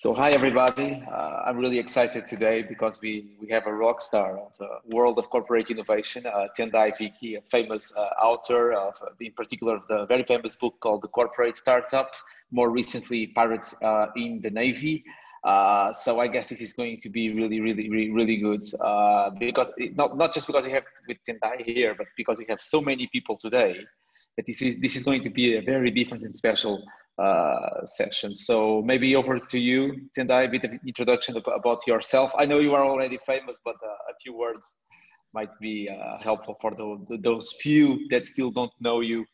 So hi everybody. Uh, I'm really excited today because we, we have a rock star of the world of corporate innovation, uh, Tendayi Viki, a famous uh, author of, uh, in particular, of the very famous book called The Corporate Startup. More recently, Pirates uh, in the Navy. Uh, so I guess this is going to be really, really, really, really good uh, because it, not not just because we have with Tendayi here, but because we have so many people today that this is this is going to be a very different and special uh, session. So maybe over to you, Tendayi, a bit of introduction about yourself. I know you are already famous, but uh, a few words might be uh, helpful for the, those few that still don't know you.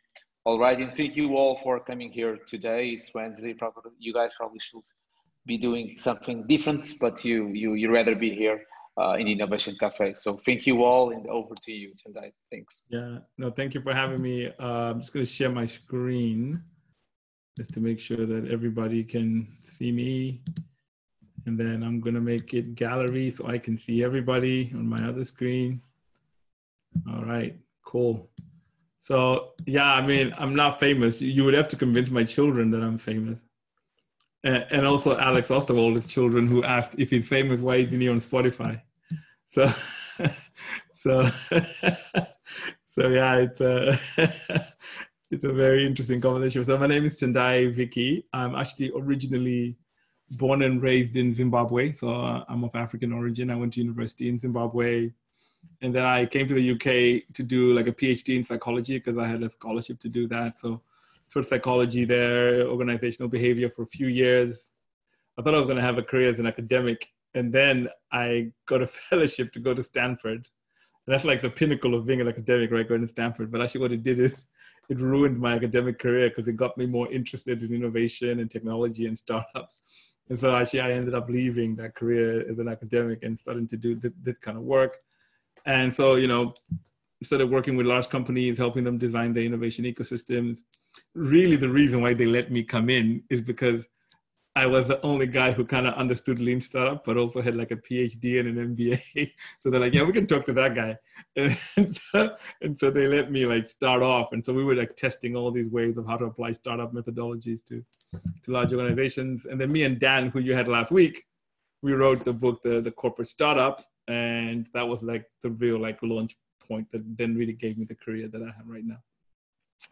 All right, and thank you all for coming here today. It's Wednesday. Probably you guys probably should be doing something different, but you you you rather be here uh, in Innovation Cafe. So thank you all, and over to you, Tendayi. Thanks. Yeah, no, thank you for having me. Uh, I'm just going to share my screen just to make sure that everybody can see me. And then I'm gonna make it gallery so I can see everybody on my other screen. All right, cool. So yeah, I mean, I'm not famous. You would have to convince my children that I'm famous. And, also Alex Osterwalder's children who asked if he's famous, why isn't he on Spotify? So, so, so yeah, it's, uh, it's a very interesting conversation. So my name is Tendayi Viki. I'm actually originally born and raised in Zimbabwe. So uh, I'm of African origin. I went to university in Zimbabwe. And then I came to the UK to do like a PhD in psychology because I had a scholarship to do that. So taught psychology there, organizational behavior for a few years. I thought I was going to have a career as an academic. And then I got a fellowship to go to Stanford. That's like the pinnacle of being an academic, right? Going to Stanford. But actually, what it did is it ruined my academic career because it got me more interested in innovation and technology and startups. And so actually, I ended up leaving that career as an academic and starting to do th- this kind of work. And so, you know, started working with large companies, helping them design their innovation ecosystems. Really, the reason why they let me come in is because I was the only guy who kind of understood lean startup, but also had like a PhD and an MBA. so they're like, yeah, we can talk to that guy. And so, and so they let me like start off. And so we were like testing all these ways of how to apply startup methodologies to, to large organizations. And then me and Dan, who you had last week, we wrote the book, the, the corporate startup. And that was like the real like launch point that then really gave me the career that I have right now.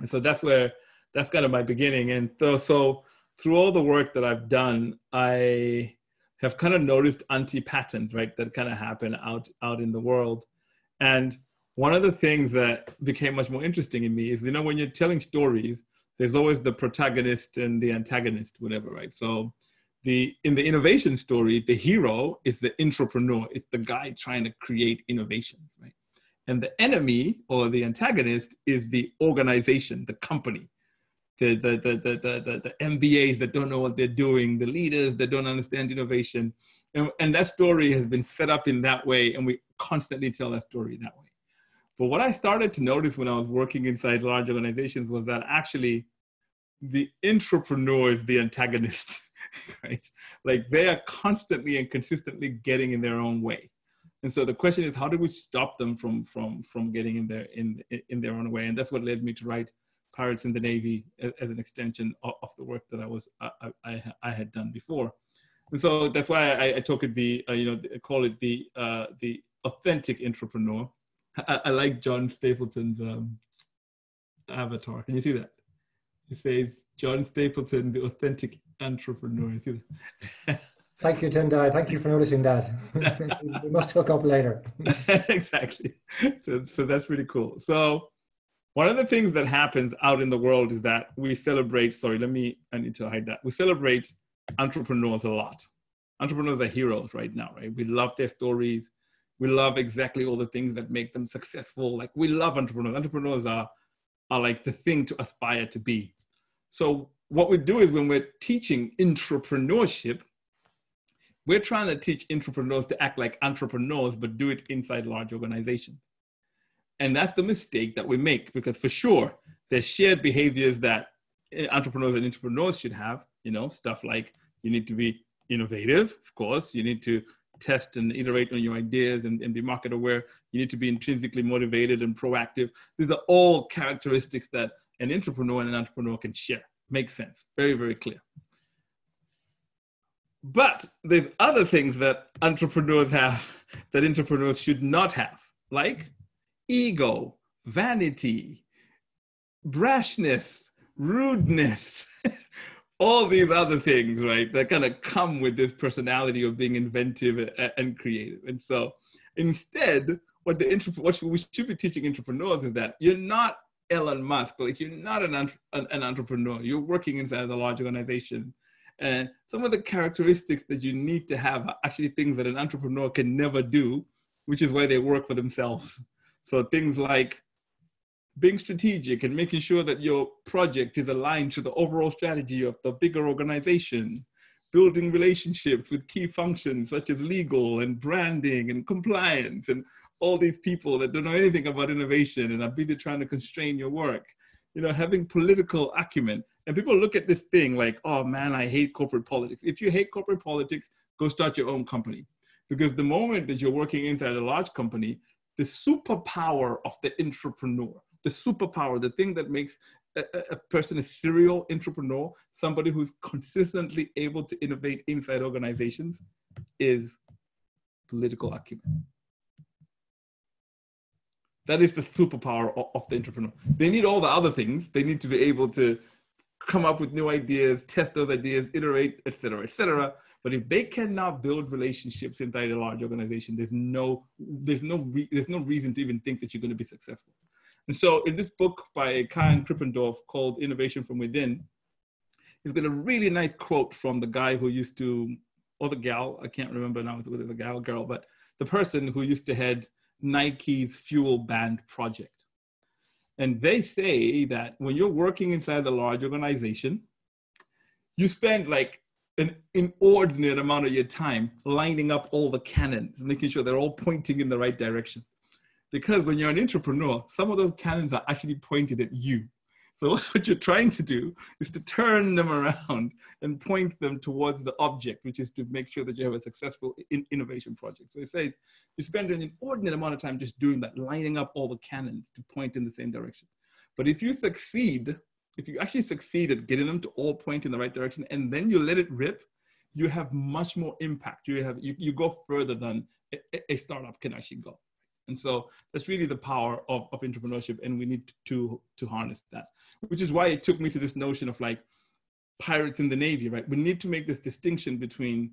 And so that's where, that's kind of my beginning. And so, so through all the work that I've done, I have kind of noticed anti-patterns, right, that kind of happen out out in the world. And one of the things that became much more interesting in me is, you know, when you're telling stories, there's always the protagonist and the antagonist, whatever, right? So the in the innovation story, the hero is the entrepreneur, it's the guy trying to create innovations, right? And the enemy or the antagonist is the organization, the company, the, the, the, the, the, the, MBAs that don't know what they're doing, the leaders that don't understand innovation. And, and that story has been set up in that way, and we constantly tell that story that way. But what I started to notice when I was working inside large organizations was that actually the entrepreneur is the antagonist, right? Like they are constantly and consistently getting in their own way. And so the question is, how do we stop them from from from getting in their in in their own way? And that's what led me to write pirates in the Navy as, as an extension of, of, the work that I was I, I, I, had done before. And so that's why I, I took it the uh, you know call it the uh, the authentic intrapreneur. I, I like John Stapleton's um, avatar. Can you see that? It says John Stapleton, the authentic intrapreneur. You see that? Thank you, Tendayi. Thank you for noticing that. we must hook up later. exactly. So, so that's really cool. So one of the things that happens out in the world is that we celebrate sorry let me i need to hide that. We celebrate entrepreneurs a lot. Entrepreneurs are heroes right now right? We love their stories. We love exactly all the things that make them successful. Like we love entrepreneurs. Entrepreneurs are are like the thing to aspire to be. So what we do is when we're teaching entrepreneurship we're trying to teach intrapreneurs to act like entrepreneurs but do it inside large organizations and that's the mistake that we make because for sure, there's shared behaviors that eh, entrepreneurs and intrapreneurs should have, you know, stuff like you need to be innovative, of course, you need to test and iterate on your ideas and, and be market aware. You need to be intrinsically motivated and proactive. These are all characteristics that an entrepreneur and an intrapreneur can share. Makes sense. Very, very clear. But there's other things that entrepreneurs have that intrapreneurs should not have, like ego, vanity, brashness, rudeness, all these other things, right? That kind of come with this personality of being inventive and creative. And so instead, what the what we should be teaching intrapreneurs is that you're not Elon Musk, like you're not an, an, entrepreneur. You're working inside a large organization and some of the characteristics that you need to have are actually things that an entrepreneur can never do, which is why they work for themselves. So things like being strategic and making sure that your project is aligned to the overall strategy of the bigger organization, building relationships with key functions such as legal and branding and compliance and all these people that don't know anything about innovation and are busy trying to constrain your work. You know, having political acumen. And people look at this thing like, oh man, I hate corporate politics. If you hate corporate politics, go start your own company. Because the moment that you're working inside a large company, the superpower of the intrapreneur, the superpower, the thing that makes a, a, person a serial intrapreneur, somebody who's consistently able to innovate inside organizations, is political acumen. That is the superpower of, of the intrapreneur. They need all the other things. They need to be able to come up with new ideas, test those ideas, iterate, etc., etc. But if they cannot build relationships inside a large organization, there's no there's no re- there's no reason to even think that you're going to be successful. And so, in this book by Kaihan Krippendorff called "Innovation from Within," he's got a really nice quote from the guy who used to, or the gal, I can't remember now whether it's a gal or girl, but the person who used to head Nike's FuelBand project. And they say that when you're working inside a large organization, you spend like an inordinate amount of your time lining up all the cannons, making sure they're all pointing in the right direction. Because when you're an intrapreneur, some of those cannons are actually pointed at you. So what you're trying to do is to turn them around and point them towards the object, which is to make sure that you have a successful in innovation project. So it says you spend an inordinate amount of time just doing that, lining up all the cannons to point in the same direction. But if you succeed, if you actually succeed at getting them to all point in the right direction and then you let it rip, you have much more impact. You have you, you go further than a, a startup can actually go. And so that's really the power of, of intrapreneurship, and we need to to harness that. Which is why it took me to this notion of like pirates in the navy, right? We need to make this distinction between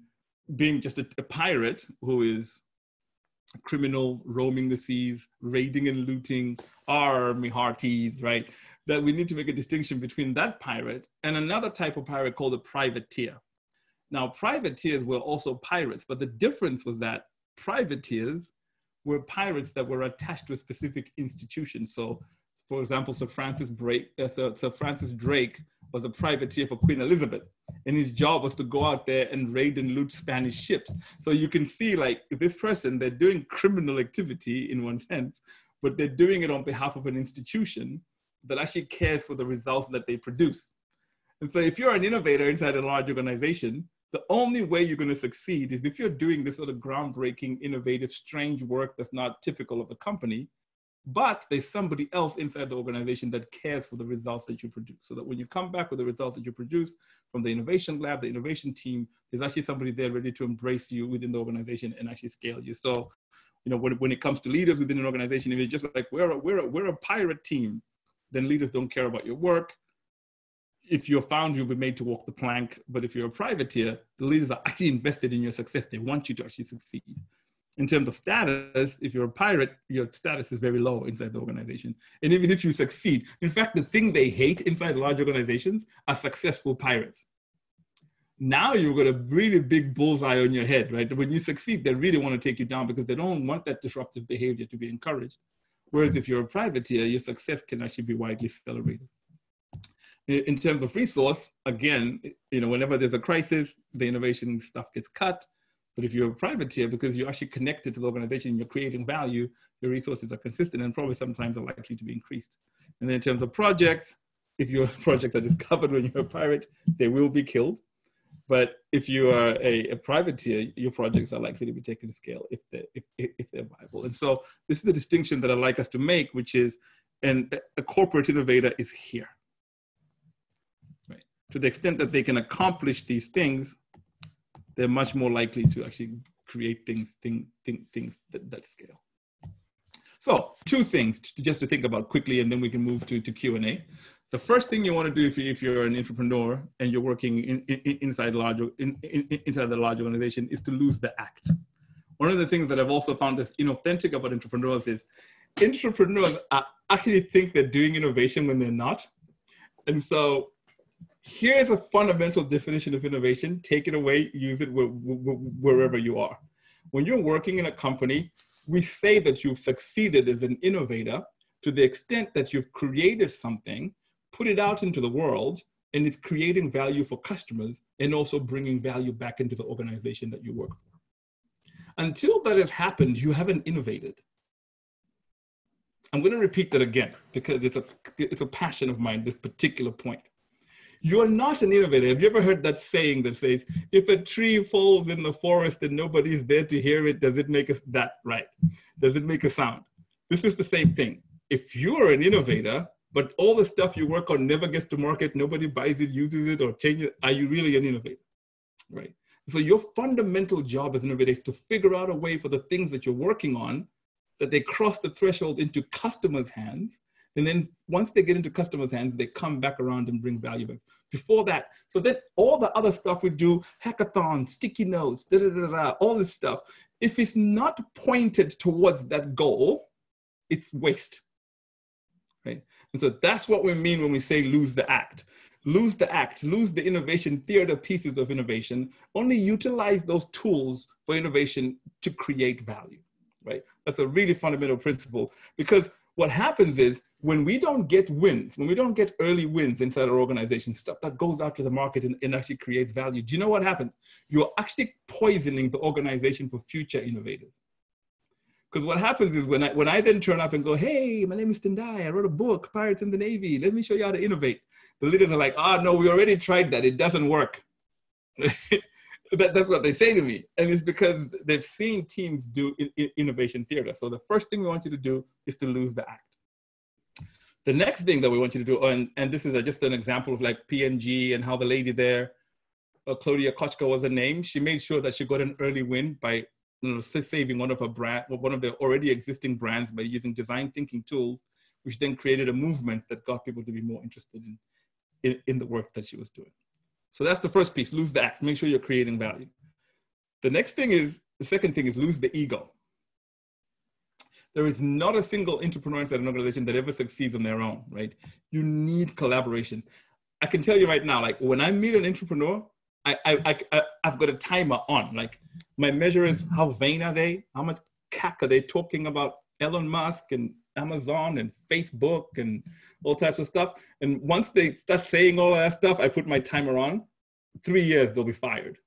being just a, a pirate who is a criminal roaming the seas, raiding and looting, army hearties, right? That we need to make a distinction between that pirate and another type of pirate called a privateer. Now, privateers were also pirates, but the difference was that privateers were pirates that were attached to a specific institution. So, for example, Sir Francis, Drake, uh, Sir, Sir Francis Drake was a privateer for Queen Elizabeth, and his job was to go out there and raid and loot Spanish ships. So you can see, like this person, they're doing criminal activity in one sense, but they're doing it on behalf of an institution that actually cares for the results that they produce. And so, if you're an innovator inside a large organization, the only way you're going to succeed is if you're doing this sort of groundbreaking, innovative, strange work that's not typical of the company, but there's somebody else inside the organization that cares for the results that you produce. So that when you come back with the results that you produce from the innovation lab, the innovation team, there's actually somebody there ready to embrace you within the organization and actually scale you. So, you know, when, when it comes to leaders within an organization, if it's just like we're a, we're a, we're a pirate team, then leaders don't care about your work if you're found, you'll be made to walk the plank. But if you're a privateer, the leaders are actually invested in your success. They want you to actually succeed. In terms of status, if you're a pirate, your status is very low inside the organization. And even if you succeed, in fact, the thing they hate inside large organizations are successful pirates. Now you've got a really big bullseye on your head, right? When you succeed, they really want to take you down because they don't want that disruptive behavior to be encouraged. Whereas if you're a privateer, your success can actually be widely celebrated in terms of resource, again, you know, whenever there's a crisis, the innovation stuff gets cut. But if you're a privateer, because you're actually connected to the organization, you're creating value, your resources are consistent and probably sometimes are likely to be increased. And then in terms of projects, if your projects are discovered when you're a pirate, they will be killed. But if you are a, a privateer, your projects are likely to be taken to scale if they're, if, if they're viable. And so this is the distinction that I'd like us to make, which is, and a corporate innovator is here to the extent that they can accomplish these things, they're much more likely to actually create things, thing, thing, things that, that scale. So two things to, just to think about quickly, and then we can move to, to Q&A. The first thing you want to do if, you, if you're an intrapreneur and you're working in, in, inside, large, in, inside the large organization is to lose the act. One of the things that I've also found is inauthentic about intrapreneurs is intrapreneurs actually think they're doing innovation when they're not. And so here's a fundamental definition of innovation take it away use it wherever you are when you're working in a company we say that you've succeeded as an innovator to the extent that you've created something put it out into the world and it's creating value for customers and also bringing value back into the organization that you work for until that has happened you haven't innovated i'm going to repeat that again because it's a it's a passion of mine this particular point you're not an innovator. Have you ever heard that saying that says, if a tree falls in the forest and nobody's there to hear it, does it make us that right? Does it make a sound? This is the same thing. If you're an innovator, but all the stuff you work on never gets to market, nobody buys it, uses it, or changes it, are you really an innovator? Right. So your fundamental job as an innovator is to figure out a way for the things that you're working on that they cross the threshold into customers' hands and then once they get into customers' hands, they come back around and bring value back. Before that, so then all the other stuff we do, hackathons, sticky notes, da, da, da, da, all this stuff, if it's not pointed towards that goal, it's waste. Right? And so that's what we mean when we say lose the act. Lose the act, lose the innovation theater pieces of innovation, only utilize those tools for innovation to create value. Right? That's a really fundamental principle because what happens is when we don't get wins, when we don't get early wins inside our organization, stuff that goes out to the market and, and, actually creates value, do you know what happens? You're actually poisoning the organization for future innovators. Because what happens is when I, when I then turn up and go, hey, my name is Tendayi, I wrote a book, Pirates in the Navy, let me show you how to innovate. The leaders are like, oh, no, we already tried that, it doesn't work. that, that's what they say to me. And it's because they've seen teams do in, in innovation theater. So the first thing we want you to do is to lose the act. The next thing that we want you to do, and, and this is a, just an example of like P&G and how the lady there, uh, Claudia Kotchka was her name. She made sure that she got an early win by you know, saving one of her brand, one of the already existing brands by using design thinking tools, which then created a movement that got people to be more interested in, in, in the work that she was doing. So that's the first piece, lose the act, make sure you're creating value. The next thing is, the second thing is lose the ego. There is not a single intrapreneur inside an organization that ever succeeds on their own, right? You need collaboration. I can tell you right now, like when I meet an intrapreneur, I, I, I, I've got a timer on. Like my measure is how vain are they? How much cack are they talking about Elon Musk and Amazon and Facebook and all types of stuff. And once they start saying all that stuff, I put my timer on. Three years, they'll be fired.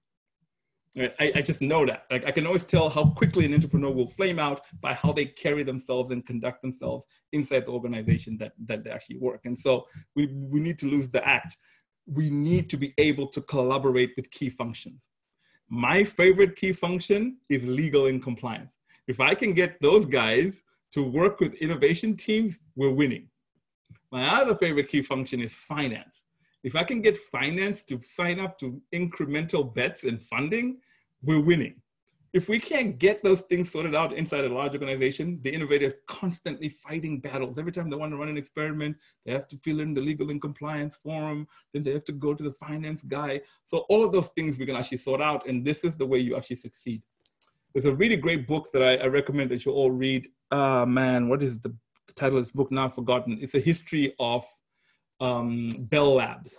I, I just know that. Like I can always tell how quickly an intrapreneur will flame out by how they carry themselves and conduct themselves inside the organization that, that they actually work. And so we, we need to lose the act. We need to be able to collaborate with key functions. My favorite key function is legal and compliance. If I can get those guys to work with innovation teams, we're winning. My other favorite key function is finance. If I can get finance to sign up to incremental bets and funding, we're winning. If we can't get those things sorted out inside a large organization, the innovator is constantly fighting battles. Every time they want to run an experiment, they have to fill in the legal and compliance form, then they have to go to the finance guy. So all of those things we can actually sort out, and this is the way you actually succeed. There's a really great book that I, I recommend that you all read. Uh, man, what is the, the title of this book? Now forgotten. It's a history of um, Bell Labs.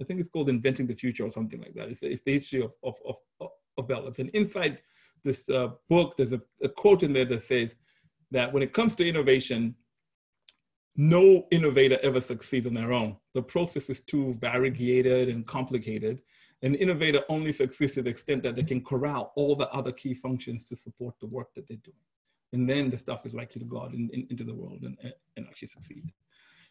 I think it's called Inventing the Future or something like that. It's, it's the history of, of, of, of Bell Labs. And inside this uh, book, there's a, a quote in there that says that when it comes to innovation, no innovator ever succeeds on their own. The process is too variegated and complicated. An innovator only succeeds to the extent that they can corral all the other key functions to support the work that they're doing. And then the stuff is likely to go out in, in, into the world and, and actually succeed.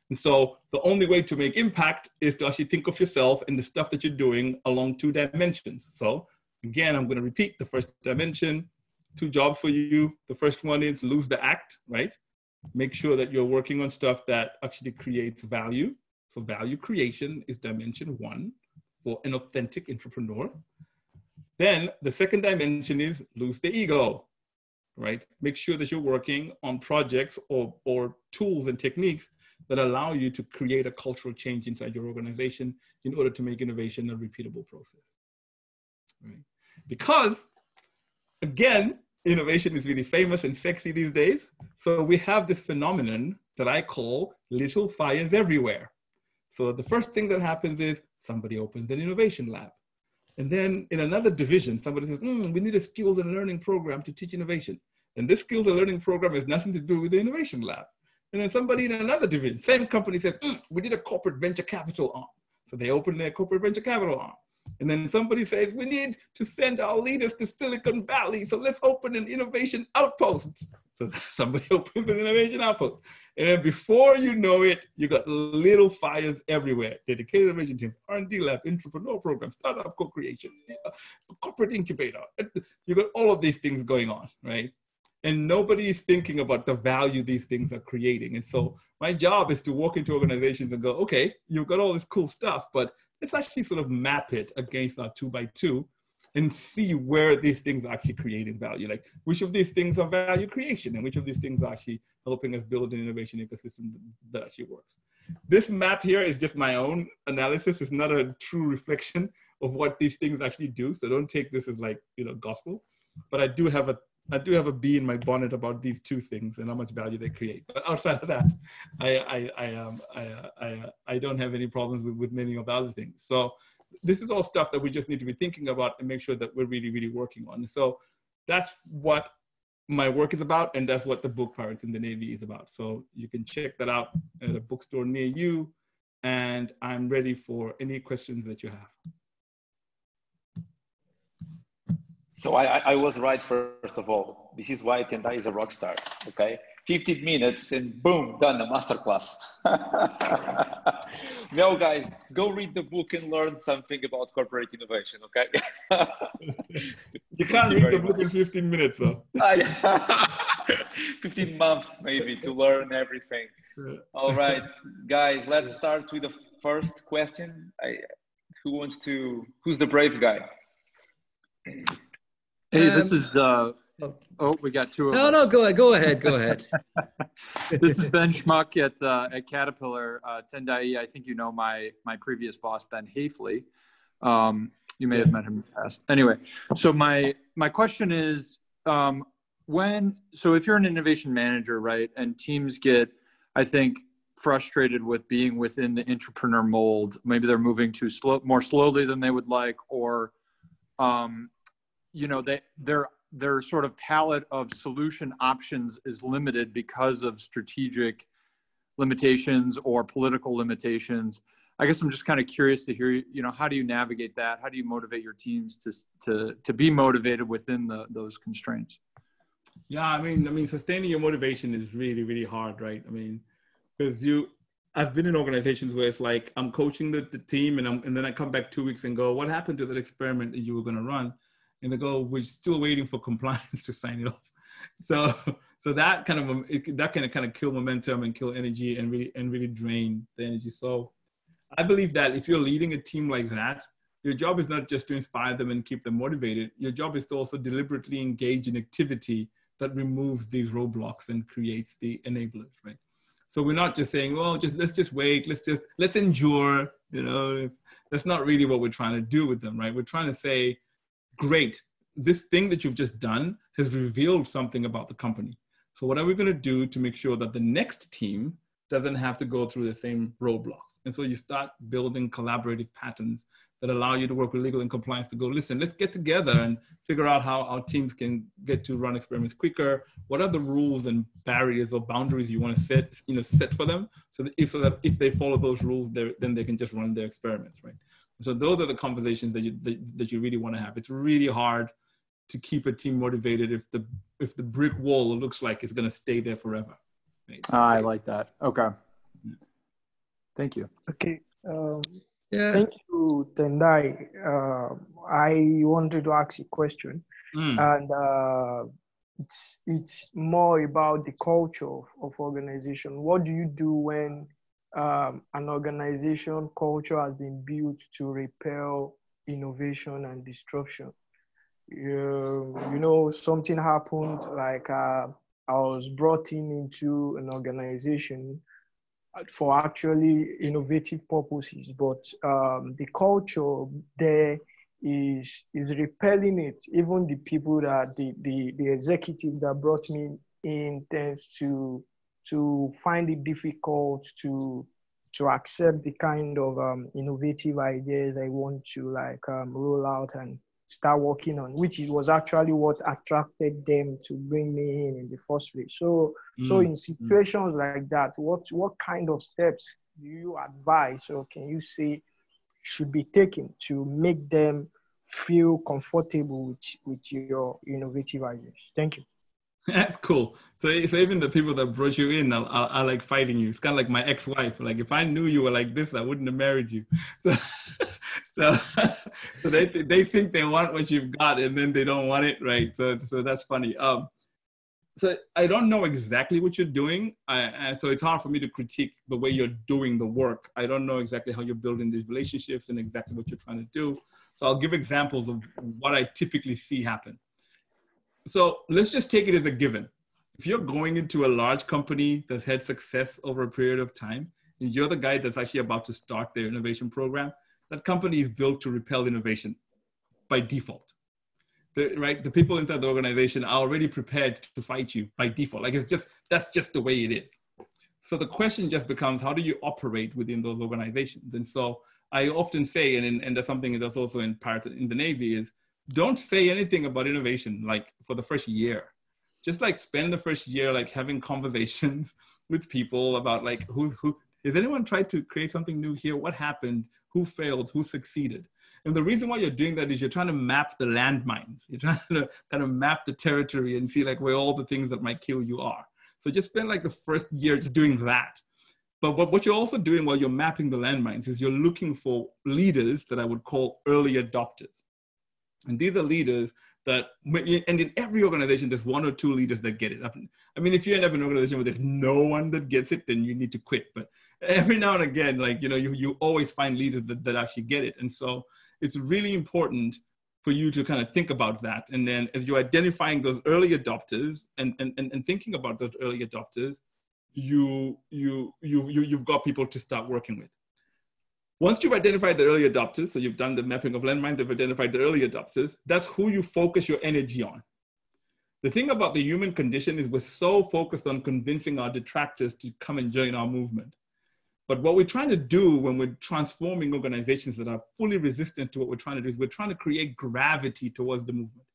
And so the only way to make impact is to actually think of yourself and the stuff that you're doing along two dimensions. So again, I'm going to repeat the first dimension, two jobs for you. The first one is lose the act, right? Make sure that you're working on stuff that actually creates value. So value creation is dimension one for an authentic intrapreneur. Then the second dimension is lose the ego, right? Make sure that you're working on projects or, or tools and techniques that allow you to create a cultural change inside your organization in order to make innovation a repeatable process. Right? Because, again, innovation is really famous and sexy these days. So we have this phenomenon that I call little fires everywhere. So the first thing that happens is somebody opens an innovation lab. And then in another division, somebody says, mm, we need a skills and learning program to teach innovation. And this skills and learning program has nothing to do with the innovation lab. And then somebody in another division, same company says, mm, we need a corporate venture capital arm. So they open their corporate venture capital arm. And then somebody says, we need to send our leaders to Silicon Valley. So let's open an innovation outpost. So somebody opens an innovation outpost. And then before you know it, you got little fires everywhere. Dedicated innovation teams, R&D lab, intrapreneur program, startup co-creation, corporate incubator. You got all of these things going on, right? And nobody is thinking about the value these things are creating. And so my job is to walk into organizations and go, okay, you've got all this cool stuff, but let's actually sort of map it against our two by two and see where these things are actually creating value. Like which of these things are value creation and which of these things are actually helping us build an innovation ecosystem that actually works. This map here is just my own analysis. It's not a true reflection of what these things actually do. So don't take this as like, you know, gospel. But I do have a I do have a bee in my bonnet about these two things and how much value they create. But outside of that, I I I um I I, I don't have any problems with, with many of the other things. So this is all stuff that we just need to be thinking about and make sure that we're really really working on. So that's what my work is about, and that's what the book Pirates in the Navy is about. So you can check that out at a bookstore near you, and I'm ready for any questions that you have. So I, I was right first of all. This is why Tendayi is a rock star. Okay, 15 minutes and boom, done a masterclass. now, guys, go read the book and learn something about corporate innovation. Okay. you can't read the book much. in 15 minutes, though. 15 months maybe to learn everything. All right, guys, let's start with the first question. I, who wants to? Who's the brave guy? Hey, this um, is uh oh, oh, we got two of No, us. no, go ahead, go ahead, go ahead. this is Ben Schmuck at uh, at Caterpillar. Uh, Tendayi, I think you know my my previous boss, Ben Hafley. Um, you may have met him in the past. Anyway, so my my question is, um, when so if you're an innovation manager, right, and teams get, I think, frustrated with being within the intrapreneur mold. Maybe they're moving too slow, more slowly than they would like, or um, you know they their their sort of palette of solution options is limited because of strategic limitations or political limitations. I guess i'm just kind of curious to hear you know how do you navigate that? How do you motivate your teams to to to be motivated within the those constraints? Yeah i mean i mean sustaining your motivation is really really hard right? I mean because you I've been in organizations where it's like I'm coaching the, the team and, I'm, and then I come back two weeks and go, what happened to that experiment that you were going to run? And they go, we're still waiting for compliance to sign it off. So, so that kind of it, that can kind of kill momentum and kill energy and really and really drain the energy. So, I believe that if you're leading a team like that, your job is not just to inspire them and keep them motivated. Your job is to also deliberately engage in activity that removes these roadblocks and creates the enablers, right? So we're not just saying, well, just let's just wait, let's just let's endure. You know, that's not really what we're trying to do with them, right? We're trying to say, great, this thing that you've just done has revealed something about the company. So what are we going to do to make sure that the next team doesn't have to go through the same roadblocks? And so you start building collaborative patterns that allow you to work with legal and compliance to go, listen, let's get together and figure out how our teams can get to run experiments quicker. What are the rules and barriers or boundaries you want to set, you know, set for them so that if, so that if they follow those rules, then they can just run their experiments, right? So those are the conversations that you that, that you really want to have. It's really hard to keep a team motivated if the if the brick wall looks like it's going to stay there forever. Right? I like that. Okay. Thank you. Okay. Um, yeah. Thank you, Tendayi. Uh, I wanted to ask a question, mm. and uh, it's it's more about the culture of, of organization. What do you do when um, an organization culture has been built to repel innovation and disruption. you, you know, something happened, like uh, I was brought in into an organization for actually innovative purposes, but um, the culture there is is repelling it. Even the people that the the, the executives that brought me in tends to to find it difficult to to accept the kind of um, innovative ideas I want to like um, roll out and start working on, which was actually what attracted them to bring me in in the first place. So, mm. so in situations mm. like that, what what kind of steps do you advise or can you say should be taken to make them feel comfortable with, with your innovative ideas? Thank you. That's cool. So, so even the people that brought you in are, are, are, like fighting you. It's kind of like my ex-wife. Like if I knew you were like this, I wouldn't have married you. So, so, so they they think they want what you've got, and then they don't want it, right? So, so that's funny. Um, so I don't know exactly what you're doing, I, so it's hard for me to critique the way you're doing the work. I don't know exactly how you're building these relationships and exactly what you're trying to do. So I'll give examples of what I typically see happen so let's just take it as a given. If you're going into a large company that's had success over a period of time, and you're the guy that's actually about to start their innovation program, that company is built to repel innovation by default. The, right, the people inside the organization are already prepared to fight you by default. Like it's just that's just the way it is. So the question just becomes, how do you operate within those organizations? And so I often say, and, and that's something that's also in part in the Navy is don't say anything about innovation like for the first year. Just like spend the first year like having conversations with people about like who who has anyone tried to create something new here? What happened? Who failed? Who succeeded? And the reason why you're doing that is you're trying to map the landmines. You're trying to kind of map the territory and see like where all the things that might kill you are. So just spend like the first year just doing that. But what, what you're also doing while you're mapping the landmines is you're looking for leaders that i would call early adopters and these are leaders that, and in every organization, there's one or two leaders that get it. I mean, if you end up in an organization where there's no one that gets it, then you need to quit. But every now and again, like, you know, you, you always find leaders that, that actually get it. And so it's really important for you to kind of think about that. And then as you're identifying those early adopters and, and, and, and thinking about those early adopters, you, you, you, you, you've got people to start working with. Once you've identified the early adopters, so you've done the mapping of landmines, they've identified the early adopters, that's who you focus your energy on. The thing about the human condition is we're so focused on convincing our detractors to come and join our movement. But what we're trying to do when we're transforming organizations that are fully resistant to what we're trying to do is we're trying to create gravity towards the movement.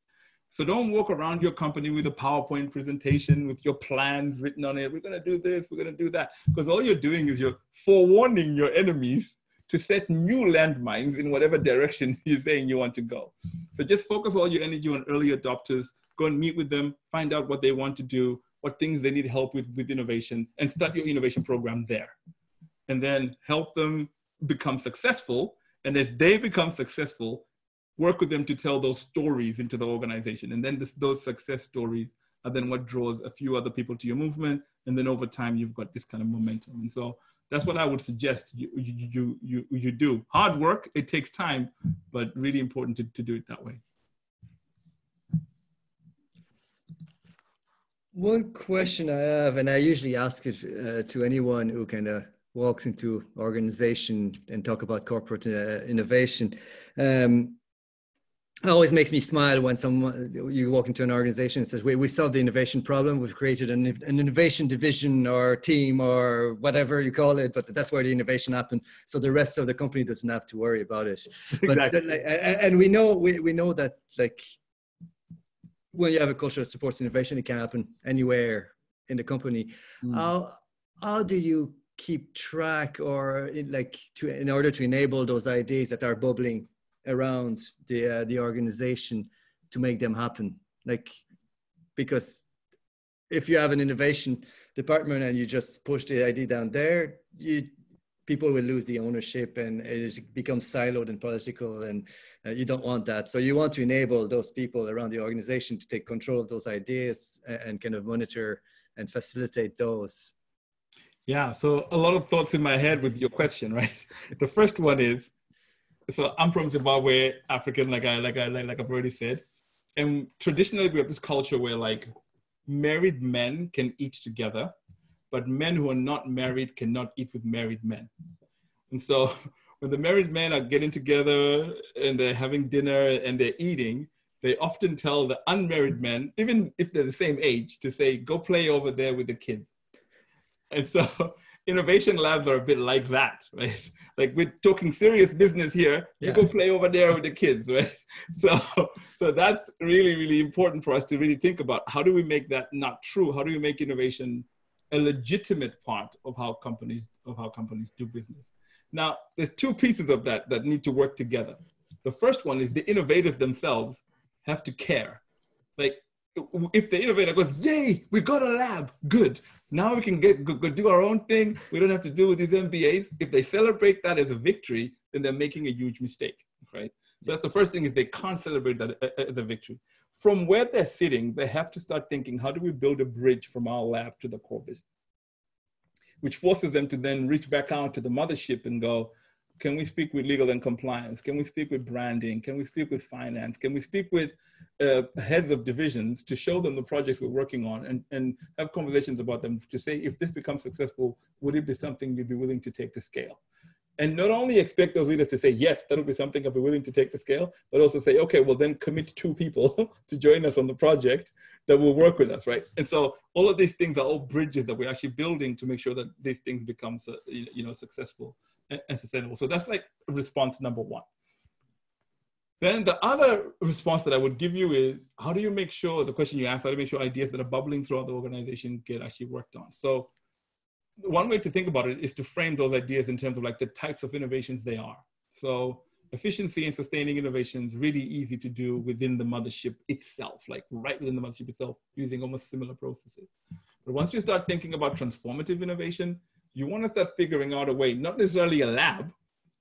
So don't walk around your company with a PowerPoint presentation with your plans written on it. We're going to do this, we're going to do that. Because all you're doing is you're forewarning your enemies to set new landmines in whatever direction you're saying you want to go. So just focus all your energy on early adopters, go and meet with them, find out what they want to do, what things they need help with with innovation, and start your innovation program there. And then help them become successful. And as they become successful, work with them to tell those stories into the organization. And then this, those success stories are then what draws a few other people to your movement. And then over time, you've got this kind of momentum. And so that's what I would suggest you, you, you, you, do. Hard work, it takes time, but really important to, to do it that way. One question I have, and I usually ask it uh, to anyone who kind of walks into organization and talk about corporate uh, innovation. Um, it always makes me smile when someone you walk into an organization and says we, we solved the innovation problem. We've created an, an innovation division or team or whatever you call it but that's where the innovation happened. So the rest of the company doesn't have to worry about it. Exactly. but and we know we, we know that like when you have a culture that supports innovation it can happen anywhere in the company. Mm. how how do you keep track or like to in order to enable those ideas that are bubbling around the uh, the organization to make them happen. Like because if you have an innovation department and you just push the idea down there you people will lose the ownership and it becomes siloed and political and uh, you don't want that. So you want to enable those people around the organization to take control of those ideas and, and kind of monitor and facilitate those. Yeah so a lot of thoughts in my head with your question right? The first one is so I'm from Zimbabwe, African, like I like I like, like I've already said. and traditionally we have this culture where like married men can eat together, but men who are not married cannot eat with married men. And so when the married men are getting together and they're having dinner and they're eating, they often tell the unmarried men, even if they're the same age, to say, go play over there with the kids. And so innovation labs are a bit like that, right? Like we're talking serious business here. You go play over there with the kids, right? So, so that's really, really important for us to really think about how do we make that not true? How do we make innovation a legitimate part of how companies of how companies do business? Now, there's two pieces of that that need to work together. The first one is the innovators themselves have to care. Like if the innovator goes, "Yay, we got a lab, good. Now we can get go, go do our own thing. We don't have to deal with these MBAs." If they celebrate that as a victory, then they're making a huge mistake, right? So that's the first thing is they can't celebrate that uh, uh, as a victory. From where they're sitting, they have to start thinking, how do we build a bridge from our lab to the core business? Which forces them to then reach back out to the mothership and go, can we speak with legal and compliance? Can we speak with branding? Can we speak with finance? Can we speak with uh, heads of divisions to show them the projects we're working on and, and have conversations about them to say, if this becomes successful, would it be something you'd be willing to take to scale? And not only expect those leaders to say, yes, that'll be something I'll be willing to take to scale, but also say, okay, well, then commit two people to join us on the project that will work with us, right? And so all of these things are all bridges that we're actually building to make sure that these things become, you know, successful and sustainable. So that's like response number one. Then the other response that I would give you is how do you make sure the question you asked, how do you make sure ideas that are bubbling throughout the organization get actually worked on? So one way to think about it is to frame those ideas in terms of like the types of innovations they are. So efficiency and sustaining innovations really easy to do within the mothership itself, like right within the mothership itself, using almost similar processes. But once you start thinking about transformative innovation, you want to start figuring out a way, not necessarily a lab,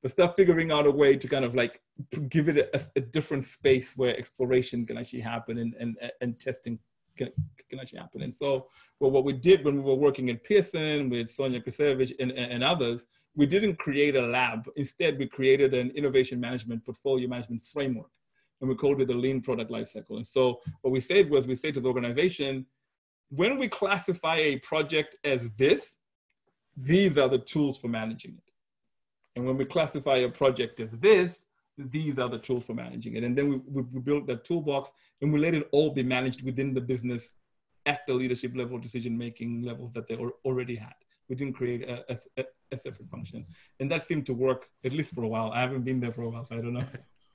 but start figuring out a way to kind of like give it a, a different space where exploration can actually happen and, and, and testing can, can actually happen. And so, well, what we did when we were working in Pearson with Sonja Kresojevic and, and others, we didn't create a lab. Instead, we created an innovation management portfolio management framework, and we called it the lean product lifecycle. And so, what we said was, we said to the organization, when we classify a project as this, these are the tools for managing it. And when we classify a project as this, these are the tools for managing it. And then we, we, we built that toolbox and we let it all be managed within the business at the leadership level, decision making levels that they already had. We didn't create a, a, a, separate function. And that seemed to work, at least for a while. I haven't been there for a while, so I don't know.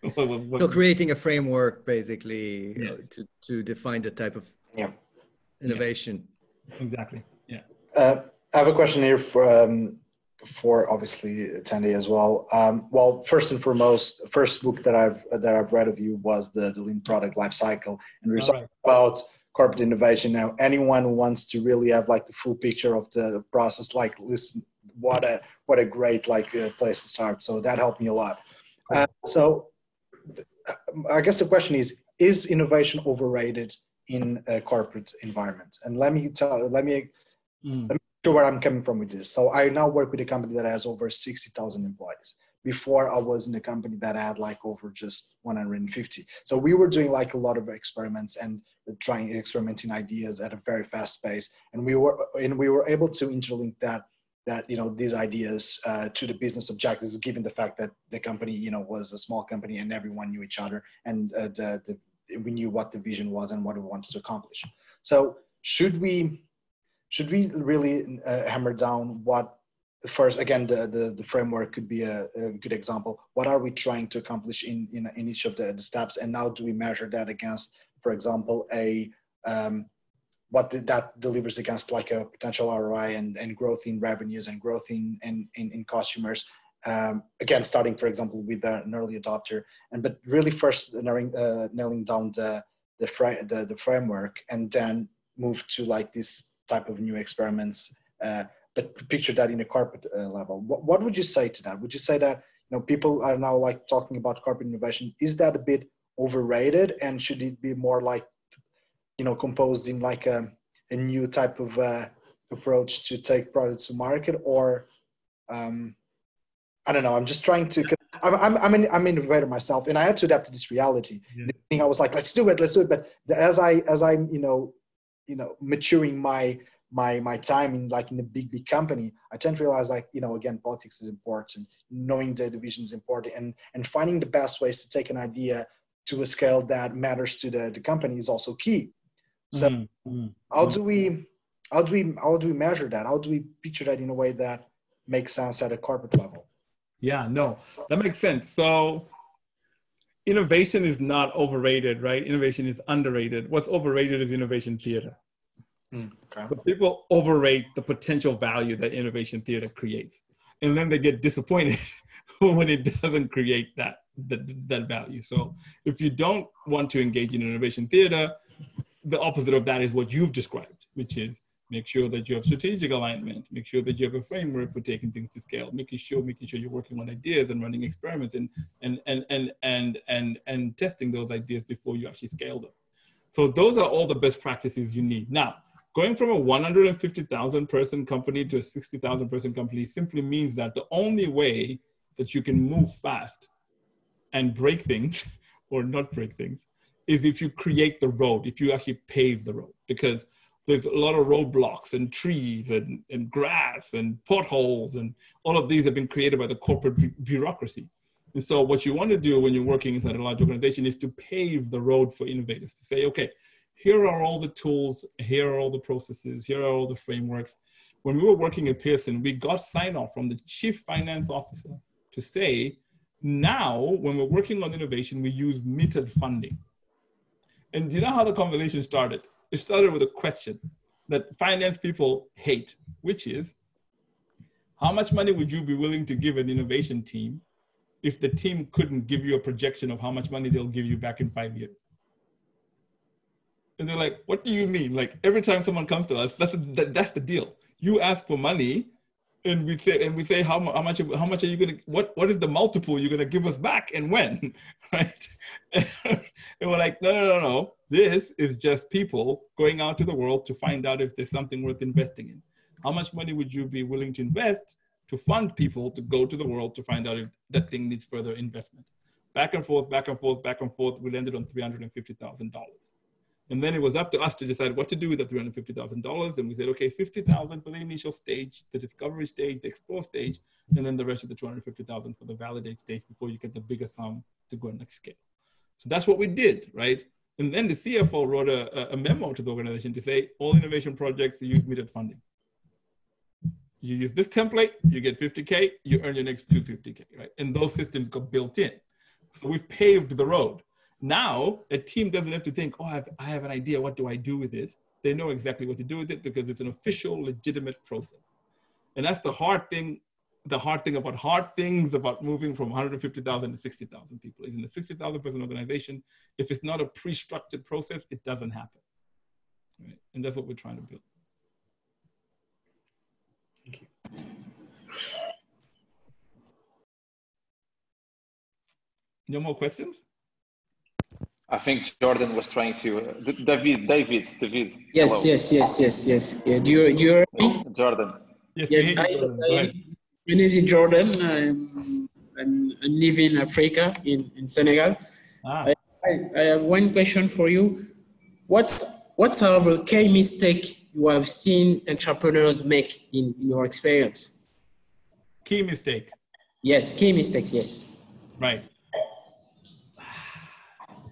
what, what, so creating a framework basically yes. to, to define the type of yeah. innovation. Yeah. Exactly. Yeah. Uh, I have a question here for um, for obviously Tendayi as well. Um, well, first and foremost, first book that I've that I've read of you was the, the Lean Product Lifecycle, and we're talking right. about corporate innovation. Now, anyone who wants to really have like the full picture of the process, like listen, what a what a great like uh, place to start. So that helped me a lot. Uh, so, I guess the question is: Is innovation overrated in a corporate environment? And let me tell, let me. Mm. Let me to where I'm coming from with this. So I now work with a company that has over 60,000 employees. Before I was in a company that had like over just 150. So we were doing like a lot of experiments and trying experimenting ideas at a very fast pace. And we were and we were able to interlink that that you know these ideas uh, to the business objectives, given the fact that the company you know was a small company and everyone knew each other and uh, the, the, we knew what the vision was and what we wanted to accomplish. So should we should we really uh, hammer down what first again the, the, the framework could be a, a, good example. What are we trying to accomplish in, in, in each of the, the, steps? And now do we measure that against for example a um, what that delivers against like a potential roi and, and growth in revenues and growth in in, in, in customers? Um, again starting for example with an early adopter. And but really first nailing, uh, nailing down the the, fra- the the framework and then move to like this type of new experiments. Uh, but picture that in a corporate uh, level. What, what would you say to that? Would you say that you know people are now like talking about corporate innovation? Is that a bit overrated, and should it be more like you know composed in like a, a new type of uh, approach to take products to market, or um, I don't know. I'm just trying to I'm, I'm, I'm, an, I'm an innovator myself and I had to adapt to this reality. Yeah. I was like, let's do it, let's do it. But as I, as I'm, you know, you know, maturing my, my, my time in like in a big, big company, I tend to realize like, you know, again, politics is important, knowing the division is important and, and finding the best ways to take an idea to a scale that matters to the, the company is also key. So mm-hmm. how do we, how do we, how do we measure that? How do we picture that in a way that makes sense at a corporate level? Yeah, no, that makes sense. So innovation is not overrated, right? Innovation is underrated. What's overrated is innovation theater. Mm, okay. But people overrate the potential value that innovation theater creates. And then they get disappointed when it doesn't create that, that, that value. So if you don't want to engage in innovation theater, the opposite of that is what you've described, which is make sure that you have strategic alignment, make sure that you have a framework for taking things to scale, making sure making sure you're working on ideas and running experiments and and and and and and, and testing those ideas before you actually scale them. So those are all the best practices you need. Now, going from a 150,000 person company to a 60,000 person company simply means that the only way that you can move fast and break things or not break things is if you create the road, if you actually pave the road because there's a lot of roadblocks and trees and, and grass and potholes and all of these have been created by the corporate bureaucracy. And so what you want to do when you're working inside a large organization is to pave the road for innovators to say, okay, here are all the tools, here are all the processes, here are all the frameworks. When we were working at Pearson, we got sign off from the chief finance officer to say, now when we're working on innovation, we use metered funding. And do you know how the conversation started? It started with a question that finance people hate, which is how much money would you be willing to give an innovation team if the team couldn't give you a projection of how much money they'll give you back in five years? And they're like, what do you mean? Like every time someone comes to us, that's, a, that, that's the deal. You ask for money and we say, and we say, how, how much, how much are you going to, what, what is the multiple you're going to give us back and when, right? and we're like, no, no, no, no. This is just people going out to the world to find out if there's something worth investing in. How much money would you be willing to invest to fund people to go to the world to find out if that thing needs further investment? Back and forth, back and forth, back and forth. We landed on $350,000. And then it was up to us to decide what to do with the $350,000. And we said, okay, 50,000 for the initial stage, the discovery stage, the explore stage, and then the rest of the 250,000 for the validate stage before you get the bigger sum to go next scale. So that's what we did, right? And then the CFO wrote a, a memo to the organization to say all innovation projects use metered funding. You use this template, you get 50K, you earn your next 250K, right? And those systems got built in. So we've paved the road. Now a team doesn't have to think, oh, I have, I have an idea, what do I do with it? They know exactly what to do with it because it's an official, legitimate process. And that's the hard thing the hard thing about hard things about moving from 150,000 to 60,000 people is in a 60,000 person organization, if it's not a pre-structured process, it doesn't happen. Right? And that's what we're trying to build. Thank you. No more questions? I think Jordan was trying to. Uh, David, David, David. Yes, hello. yes, yes, yes, yes. Yeah. Do you, do you hear me? Jordan. Yes, yes I, I, my name is Jordan. I'm, I'm, I'm living in Africa, in, in Senegal. Ah. I, I, have one question for you. What, what are the key mistakes you have seen entrepreneurs make in, in your experience? Key mistake? Yes, key mistakes, yes. Right.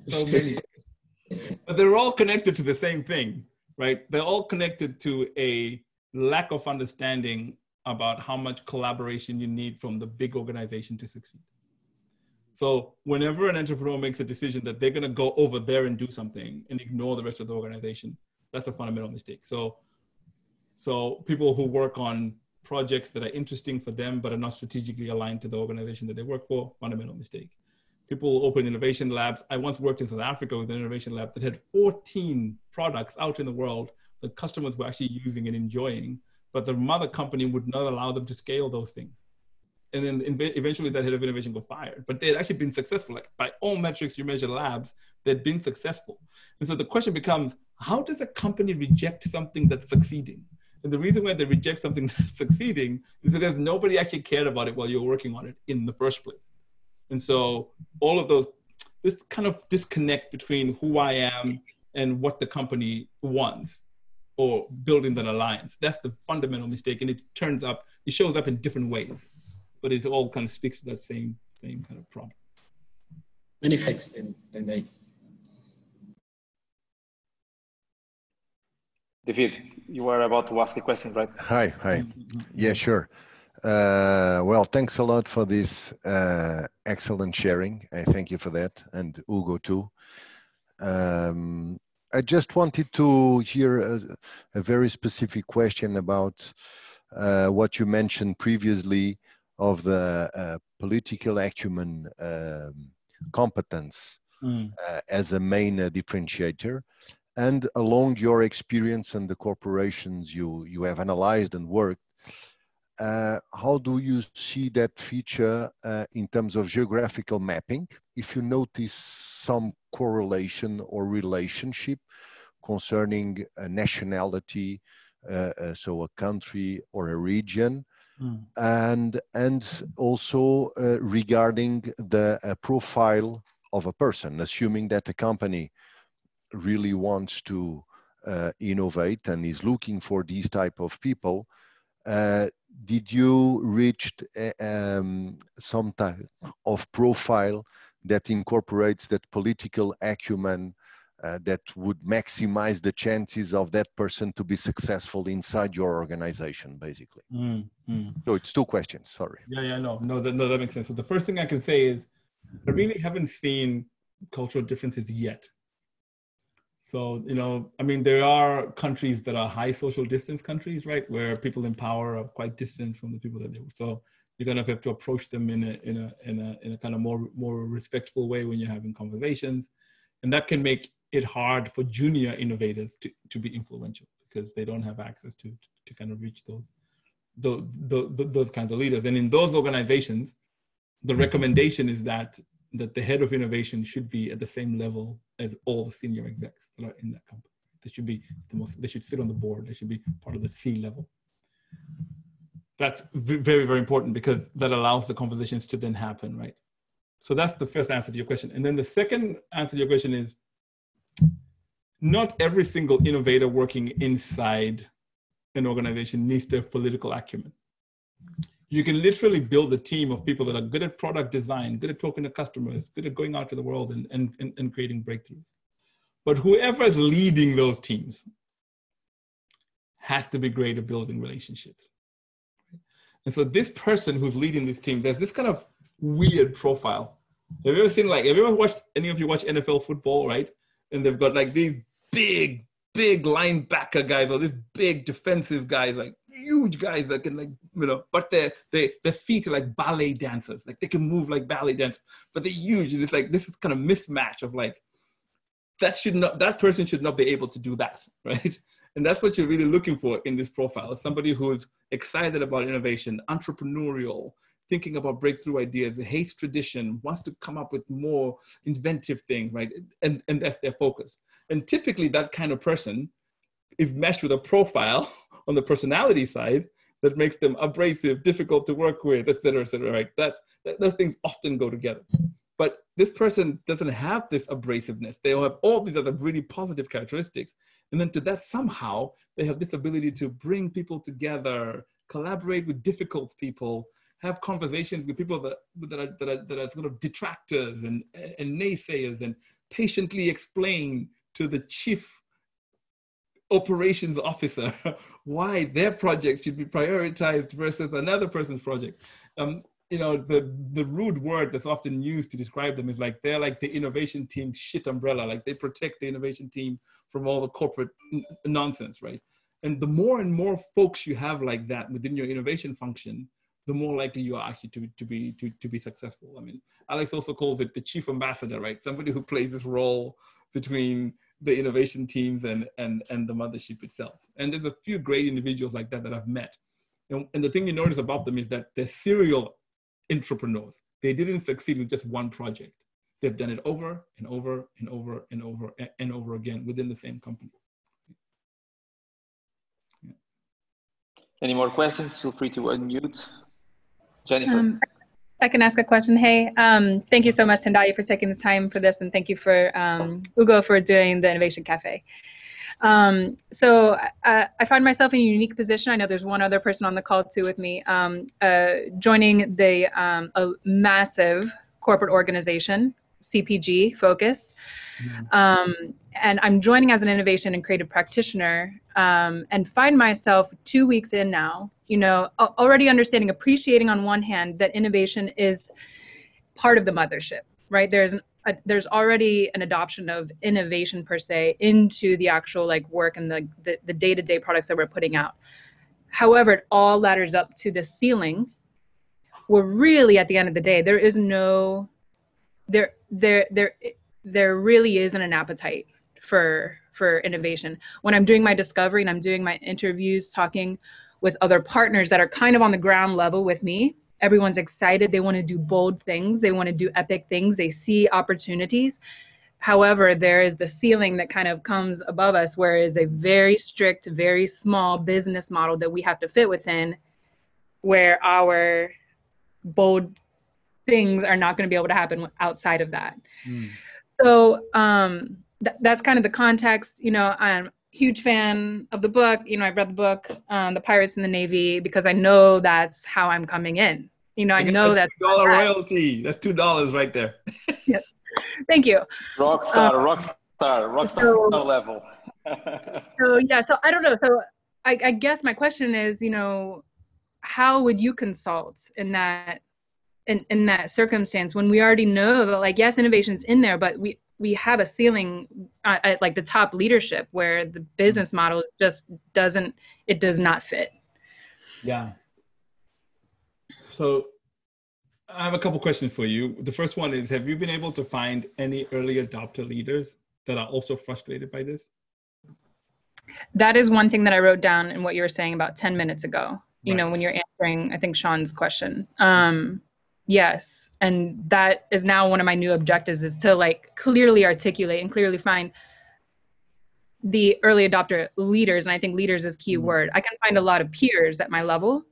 So many. but they're all connected to the same thing, right? They're all connected to a lack of understanding about how much collaboration you need from the big organization to succeed. So whenever an entrepreneur makes a decision that they're going to go over there and do something and ignore the rest of the organization, that's a fundamental mistake. So, so people who work on projects that are interesting for them but are not strategically aligned to the organization that they work for, fundamental mistake. People open innovation labs. I once worked in South Africa with an innovation lab that had 14 products out in the world that customers were actually using and enjoying but the mother company would not allow them to scale those things. And then eventually that head of innovation got fired. But they had actually been successful. Like by all metrics you measure labs, they'd been successful. And so the question becomes, how does a company reject something that's succeeding? And the reason why they reject something that's succeeding is because nobody actually cared about it while you're working on it in the first place. And so all of those, this kind of disconnect between who I am and what the company wants or building that alliance. That's the fundamental mistake. And it turns up, it shows up in different ways, but it all kind of speaks to that same, same kind of problem. Many thanks, then, they. David, you were about to ask a question, right? Hi, hi. Yeah, sure. Uh, well, thanks a lot for this uh, excellent sharing. I thank you for that, and Ugo too. Um, I just wanted to hear a, a very specific question about uh, what you mentioned previously of the uh, political acumen um, competence mm. as a main uh, differentiator. And along your experience and the corporations you, you have analyzed and worked, uh, how do you see that feature uh, in terms of geographical mapping? If you notice some correlation or relationship concerning a nationality, uh, uh so a country or a region, mm. and and also uh, regarding the uh, profile of a person, assuming that a company really wants to innovate and is looking for these type of people uh, did you reach uh, um, some type of profile that incorporates that political acumen uh, that would maximize the chances of that person to be successful inside your organization, basically. Mm, mm. So it's two questions. Sorry. Yeah, yeah, no, no, that, no, that makes sense. So the first thing I can say is, I really haven't seen cultural differences yet. So, you know, I mean, there are countries that are high social distance countries, right? Where people in power are quite distant from the people that they were. So you're gonna have to approach them in a in a in a in a kind of more more respectful way when you're having conversations. And that can make it hard for junior innovators to, to be influential because they don't have access to to kind of reach those those, those, those kinds of leaders. And in those organizations, the mm-hmm. recommendation is that that the head of innovation should be at the same level as all the senior execs that are in that company. They should be the most, they should sit on the board. They should be part of the C level. That's very, very important because that allows the conversations to then happen, right? So that's the first answer to your question. And then the second answer to your question is not every single innovator working inside an organization needs to have political acumen you can literally build a team of people that are good at product design, good at talking to customers, good at going out to the world and, and, and, and creating breakthroughs. But whoever is leading those teams has to be great at building relationships. And so this person who's leading this team, there's this kind of weird profile. Have you ever seen like, have you ever watched, any of you watch NFL football, right? And they've got like these big, big linebacker guys or these big defensive guys, like huge guys that can like you know, but their they their feet are like ballet dancers, like they can move like ballet dancers, but they're huge. And it's like this is kind of mismatch of like that should not that person should not be able to do that, right? And that's what you're really looking for in this profile: somebody who's excited about innovation, entrepreneurial, thinking about breakthrough ideas, hates tradition, wants to come up with more inventive things, right? And and that's their focus. And typically, that kind of person is meshed with a profile on the personality side that makes them abrasive, difficult to work with, et cetera, et cetera, right? That, that, those things often go together. But this person doesn't have this abrasiveness. They all have all these other really positive characteristics. And then to that, somehow, they have this ability to bring people together, collaborate with difficult people, have conversations with people that, that, are, that, are, that are sort of detractors and, and naysayers, and patiently explain to the chief operations officer why their project should be prioritized versus another person's project. Um, you know, the, the rude word that's often used to describe them is like they're like the innovation team shit umbrella, like they protect the innovation team from all the corporate n- nonsense, right? And the more and more folks you have like that within your innovation function, the more likely you are actually to, to be to, to be successful. I mean, Alex also calls it the chief ambassador, right? Somebody who plays this role between the innovation teams and, and, and the mothership itself. And there's a few great individuals like that that I've met. And, and the thing you notice about them is that they're serial entrepreneurs. They didn't succeed with just one project. They've done it over and over and over and over and over again within the same company. Any more questions? Feel free to unmute. Jennifer. Um, I can ask a question. Hey, um, thank you so much, Tendayi, for taking the time for this, and thank you for um, Ugo for doing the Innovation Cafe. Um, so uh, I find myself in a unique position. I know there's one other person on the call too with me, um, uh, joining the um, a massive corporate organization, CPG Focus. Mm-hmm. Um, and I'm joining as an innovation and creative practitioner um, and find myself two weeks in now, you know, already understanding, appreciating on one hand that innovation is part of the mothership, right? There's an a, there's already an adoption of innovation per se into the actual like work and the, the, the day-to-day products that we're putting out. However, it all ladders up to the ceiling where really at the end of the day, there is no, there, there, there, there really isn't an appetite for, for innovation. When I'm doing my discovery and I'm doing my interviews, talking with other partners that are kind of on the ground level with me, everyone's excited. They want to do bold things. They want to do epic things. They see opportunities. However there is the ceiling that kind of comes above us where it's a very strict very small business model that we have to fit within where our bold things are not going to be able to happen outside of that. Mm. so um, th- that's kind of the context you know i'm huge fan of the book. You know, I read the book, um, The Pirates in the Navy, because I know that's how I'm coming in. You know, I, I know that dollar royalty. That's two dollars right there. yes. Thank you. Rock star, um, rock star, rock star so, level. so yeah, so I don't know. So I, I guess my question is, you know, how would you consult in that in, in that circumstance when we already know that like yes innovation's in there but we we have a ceiling uh, at like the top leadership where the business model just doesn't it does not fit. Yeah. So i have a couple questions for you. The first one is have you been able to find any early adopter leaders that are also frustrated by this? That is one thing that i wrote down in what you were saying about 10 minutes ago you right. know when you're answering i think sean's question. Um yes. And that is now one of my new objectives is to like clearly articulate and clearly find the early adopter leaders. And i think leaders is key mm-hmm. word. I can find a lot of peers at my level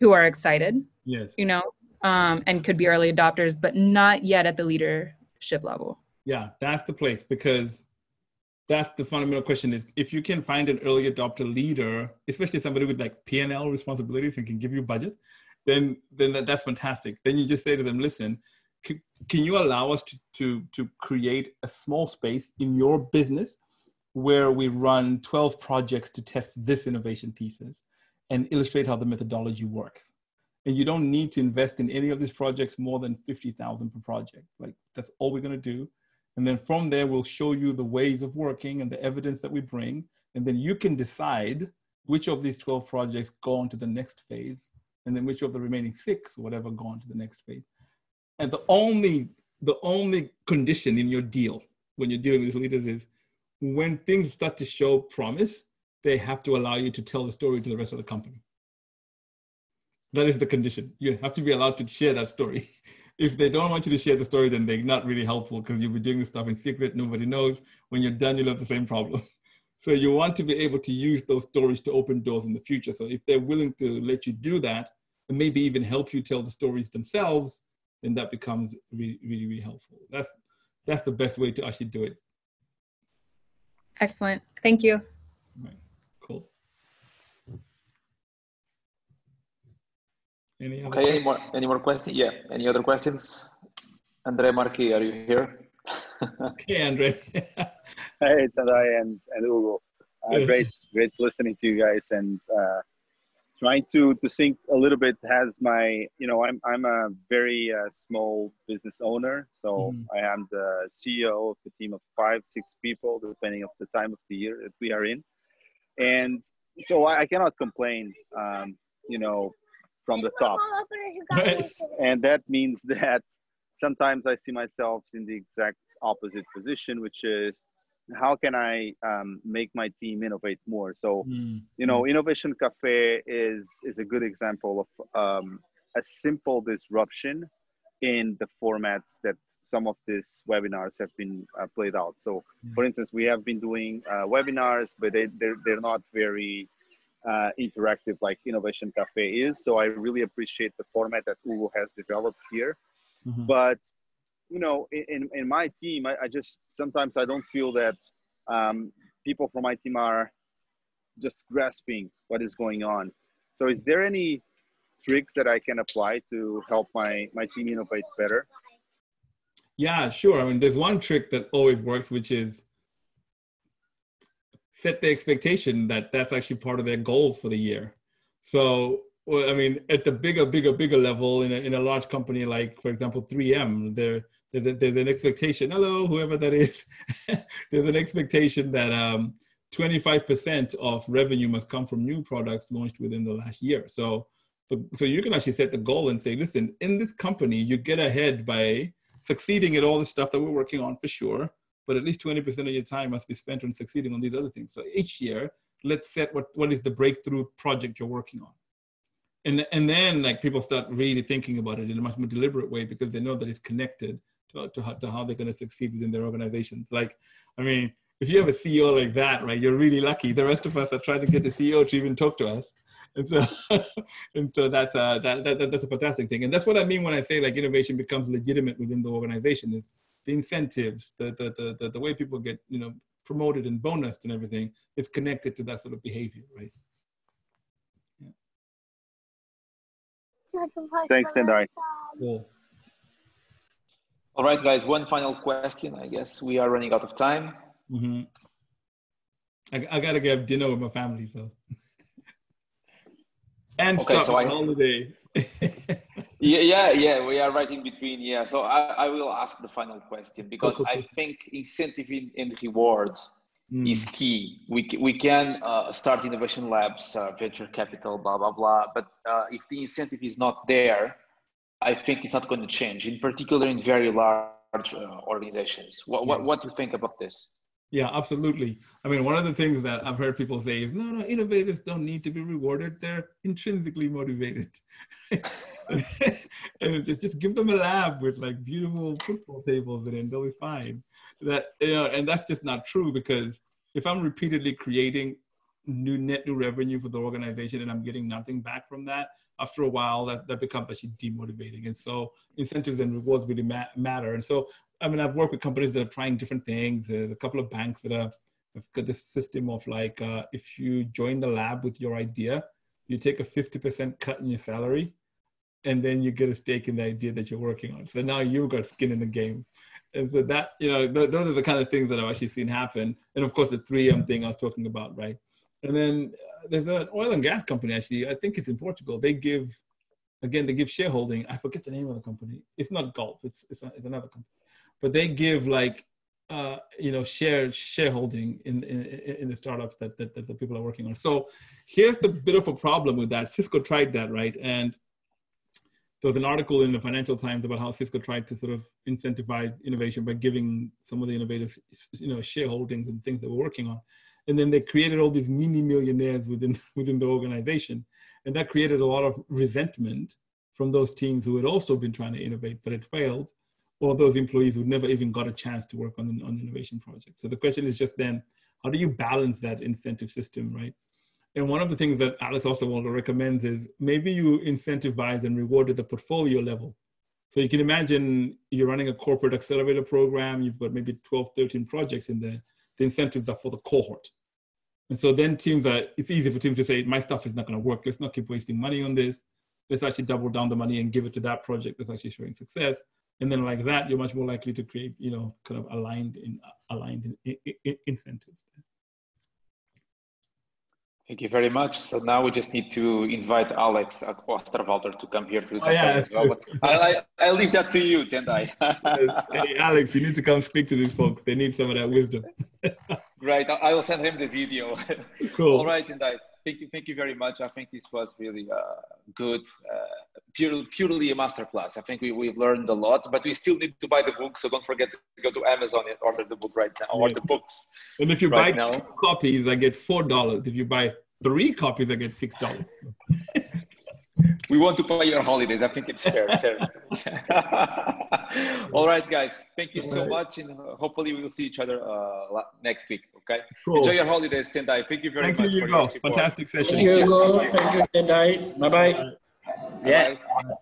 who are excited yes. you know um, and could be early adopters but not yet at the leadership level. Yeah that's the place because that's the fundamental question is if you can find an early adopter leader especially somebody with like p&l responsibilities and can give you budget then then that's fantastic. Then you just say to them, listen, c- can you allow us to, to to create a small space in your business where we run 12 projects to test this innovation pieces and illustrate how the methodology works. And you don't need to invest in any of these projects more than 50,000 per project. Like that's all we're going to do. And then from there, we'll show you the ways of working and the evidence that we bring. And then you can decide which of these 12 projects go on to the next phase and then which of the remaining six, whatever, go on to the next phase. And the only the only condition in your deal when you're dealing with leaders is when things start to show promise, they have to allow you to tell the story to the rest of the company. That is the condition. You have to be allowed to share that story. if they don't want you to share the story, then they're not really helpful because you'll be doing this stuff in secret. Nobody knows. When you're done, you'll have the same problem. so you want to be able to use those stories to open doors in the future. So if they're willing to let you do that, and maybe even help you tell the stories themselves, then that becomes really, really, really helpful. That's that's the best way to actually do it. Excellent. Thank you. Right. Cool. Any other okay, any more any more questions? Yeah. Any other questions? Andre Marqui, are you here? okay, Andre. hey, Tendayi and, and Ugo. Uh, great, great listening to you guys and uh, trying to to think a little bit has my you know i'm i'm a very uh, small business owner. So mm. i am the ceo of a team of five six people depending of the time of the year that we are in. And so i, I cannot complain um, you know from the top. And that means that sometimes i see myself in the exact opposite position which is how can I um, make my team innovate more? So, mm. you know, Innovation Cafe is is a good example of um, a simple disruption in the formats that some of these webinars have been uh, played out. So, mm. for instance, we have been doing uh, webinars, but they they're, they're not very uh, interactive like Innovation Cafe is. So I really appreciate the format that Hugo has developed here. Mm-hmm. But you know, in in my team, I, I just sometimes I don't feel that um, people from my team are just grasping what is going on. So is there any tricks that I can apply to help my my team innovate better? Yeah, sure. I mean, there's one trick that always works, which is set the expectation that that's actually part of their goals for the year. So, well, I mean, at the bigger, bigger, bigger level in a, in a large company like, for example, 3M, there there's, a, there's an expectation. Hello, whoever that is. there's an expectation that um, 25% of revenue must come from new products launched within the last year. So, so you can actually set the goal and say, listen, in this company, you get ahead by succeeding at all the stuff that we're working on for sure but at least 20% of your time must be spent on succeeding on these other things. So each year, let's set what, what is the breakthrough project you're working on. And, and then like people start really thinking about it in a much more deliberate way because they know that it's connected to, to, how, to how they're going to succeed within their organizations. Like, I mean, if you have a CEO like that, right, you're really lucky. The rest of us are trying to get the CEO to even talk to us. And so, and so that's, uh, that, that, that's a fantastic thing. And that's what I mean when I say like innovation becomes legitimate within the organization is the incentives, the, the, the, the, the way people get, you know, promoted and bonused and everything is connected to that sort of behavior, right? Thanks, Tendayi. Cool. All right, guys, one final question. I guess we are running out of time. Mm-hmm. I, I got to get dinner with my family, so. and okay, start so I, holiday. yeah, yeah, yeah. We are right in between. Yeah. So I, I will ask the final question because okay. I think incentive and reward mm. is key. We, we can uh, start innovation labs, uh, venture capital, blah, blah, blah. But uh, if the incentive is not there, I think it's not going to change, in particular in very large uh, organizations. What, yeah. what, what do you think about this? Yeah, absolutely. I mean, one of the things that I've heard people say is, no, no, innovators don't need to be rewarded. They're intrinsically motivated. and just, just give them a lab with like beautiful football tables in it, they'll be fine. That, you know, and that's just not true because if I'm repeatedly creating new net new revenue for the organization and I'm getting nothing back from that, after a while that, that becomes actually demotivating. And so incentives and rewards really ma- matter. And so I mean, I've worked with companies that are trying different things. There's a couple of banks that are, have got this system of like, uh, if you join the lab with your idea, you take a 50% cut in your salary, and then you get a stake in the idea that you're working on. So now you've got skin in the game. And so that, you know, th- those are the kind of things that I've actually seen happen. And of course, the 3M thing I was talking about, right? And then uh, there's an oil and gas company, actually, I think it's in Portugal. They give, again, they give shareholding. I forget the name of the company. It's not Gulf, it's, it's, a, it's another company but they give like uh, you know share shareholding in, in, in the startups that, that, that the people are working on. So here's the bit of a problem with that. Cisco tried that, right? And there was an article in the Financial Times about how Cisco tried to sort of incentivize innovation by giving some of the innovators, you know, shareholdings and things they were working on. And then they created all these mini millionaires within within the organization, and that created a lot of resentment from those teams who had also been trying to innovate but had failed or those employees who never even got a chance to work on the, on innovation project. So the question is just then, how do you balance that incentive system, right? And one of the things that Alex Osterwalder recommends is maybe you incentivize and reward at the portfolio level. So you can imagine you're running a corporate accelerator program, you've got maybe 12, 13 projects in there. The incentives are for the cohort. And so then teams are, it's easy for teams to say, my stuff is not going to work. Let's not keep wasting money on this. Let's actually double down the money and give it to that project that's actually showing success and then like that you're much more likely to create you know kind of aligned in aligned in, in, in incentives Thank you very much. So now we just need to invite Alex Osterwalder to come here to the oh, yeah, as well. I, I, I leave that to you, Tendayi. hey, Alex, you need to come speak to these folks. They need some of that wisdom. Great. I will send him the video. Cool. All right, Tendayi thank you, thank you very much. I think this was really uh, good, uh, purely, purely a masterclass. I think we, we've learned a lot, but we still need to buy the book. So don't forget to go to Amazon and order the book right now, or the books. And if you right buy now. two copies, I get four dollars. If you buy three copies, I get six dollars. we want to pay your holidays. I think it's fair. fair. All right, guys. Thank you so much, and hopefully we will see each other uh, next week. Okay. Cool. Enjoy your holidays, Tendayi. Thank you very Thank much. you, for Hugo. Fantastic session. Thank you, Hugo. Thank you, Tendayi. Bye bye. Yeah. Bye-bye.